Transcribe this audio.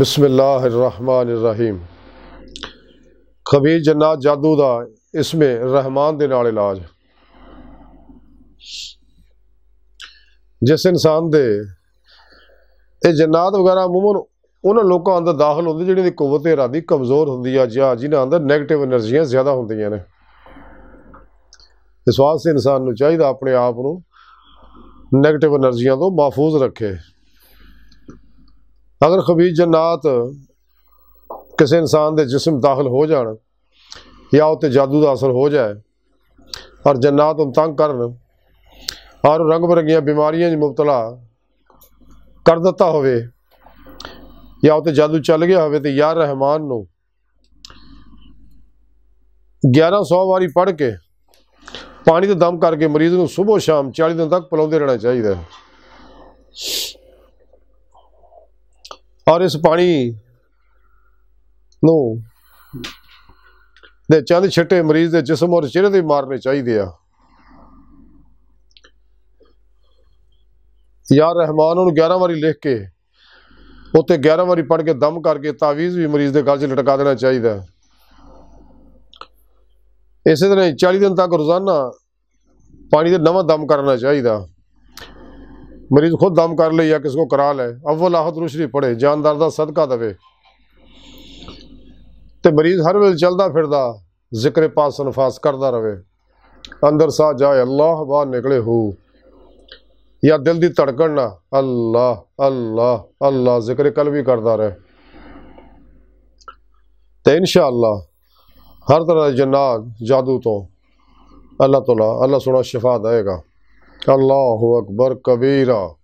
ਬismillahirrahmanirrahim ਕਬੀਰ ਜੰਨਤ ਜਾਦੂ ਦਾ ਇਸ ਵਿੱਚ ਰਹਿਮਾਨ ਦੇ ਨਾਲ ਇਲਾਜ ਜਿਸ ਇਨਸਾਨ ਦੇ ਇਹ ਜੰਨਤ ਵਗੈਰਾ ਮੂਮਨ ਉਹਨਾਂ ਲੋਕਾਂ ਅੰਦਰ ਦਾਖਲ ਹੁੰਦੇ ਜਿਹੜੇ ਦੀ ਕਵਤ ਇਰਾਦੀ ਕਮਜ਼ੋਰ ਹੁੰਦੀ ਆ ਜਾਂ ਜਿਨ੍ਹਾਂ ਅੰਦਰ 네ਗੇਟਿਵ એનર્ਜੀਆਂ ਜ਼ਿਆਦਾ ਹੁੰਦੀਆਂ ਨੇ ਇਸ ਵਾਸਤੇ ਇਨਸਾਨ ਨੂੰ ਚਾਹੀਦਾ ਆਪਣੇ ਆਪ ਨੂੰ 네ਗੇਟਿਵ એનર્ਜੀਆਂ ਤੋਂ ਮਾਫੂਜ਼ ਰੱਖੇ ਅਗਰ ਖਬੀਜ ਜਨਾਤ ਕਿਸੇ ਇਨਸਾਨ ਦੇ ਜਿਸਮ ਦਾਖਲ ਹੋ ਜਾਣ ਜਾਂ ਉਹ 'ਤੇ ਜਾਦੂ ਦਾ ਅਸਰ ਹੋ ਜਾਏ ਔਰ ਜਨਾਤ ਨੂੰ ਤੰਗ ਕਰਨ ਔਰ ਰੰਗ ਬਰੰਗੀਆਂ ਬਿਮਾਰੀਆਂ 'ਚ ਮੁਬਤਲਾ ਕਰ ਦਿੱਤਾ ਹੋਵੇ ਜਾਂ ਉਤੇ ਜਾਦੂ ਚੱਲ ਗਿਆ ਹੋਵੇ ਤੇ ਯਾਰ ਰਹਿਮਾਨ ਨੂੰ 1100 ਵਾਰੀ ਪੜ ਕੇ ਪਾਣੀ ਦੇ ਦਮ ਕਰਕੇ ਮਰੀਜ਼ ਨੂੰ ਸਵੇਰ ਸ਼ਾਮ 40 ਦਿਨ ਤੱਕ ਪਿਲਾਉਂਦੇ ਰਹਿਣਾ ਚਾਹੀਦਾ ਹੈ। ਔਰ ਇਸ ਪਾਣੀ ਨੂੰ ਦੇ ਚੰਦ ਛਿੱਟੇ ਮਰੀਜ਼ ਦੇ ਜਿਸਮ ਔਰ ਚਿਹਰੇ ਤੇ ਮਾਰਨੇ ਚਾਹੀਦੇ ਆ। ਯਾ ਰਹਿਮਾਨ ਨੂੰ 11 ਵਾਰੀ ਲਿਖ ਕੇ ਉੱਤੇ 11 ਵਾਰੀ ਪੜ੍ਹ ਕੇ ਦਮ ਕਰਕੇ ਤਾਵੀਜ਼ ਵੀ ਮਰੀਜ਼ ਦੇ ਗਲ 'ਚ ਲਟਕਾ ਦੇਣਾ ਚਾਹੀਦਾ ਇਸੇ ਤਰ੍ਹਾਂ 40 ਦਿਨ ਤੱਕ ਰੋਜ਼ਾਨਾ ਪਾਣੀ ਦੇ ਨਵਾਂ ਦਮ ਕਰਨਾ ਚਾਹੀਦਾ। मरीज़ खुद दम कर ले या किसको करा ले। अव्वल आहत रुशरी पढ़े, जानदार का सदका दे तो मरीज़ हर वेल चलता फिर ज़िक्र पास अनफास करता रहे अंदर सा जाए, अल्लाह बाहर निकले हो। या दिल की धड़कन ना, अल्लाह अल्लाह अल्लाह, ज़िक्र कल भी करता रहे। तो इन शह हर तरह जन्नाद जादू तो अल्लाह तौला, अल्लाह सोना शिफा देगा। अल्लाह अकबर कबीरा